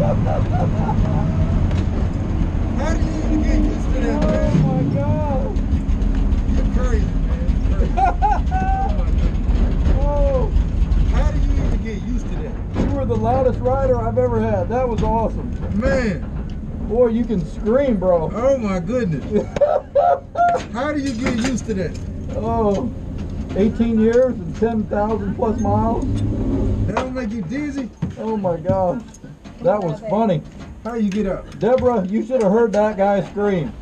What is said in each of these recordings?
How do you even get used to that, Oh my god. You're crazy, man. You're crazy. Oh, How do you even get used to that? you were the loudest rider I've ever had. That was awesome. Man, Boy, you can scream, bro. oh my goodness. How do you get used to that? oh, 18 years and 10,000 plus miles. That don't make you dizzy? Oh my god. That was funny. How you get up? Deborah, you should have heard that guy scream.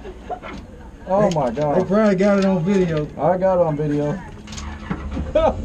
Oh my God. They probably got it on video. I got it on video.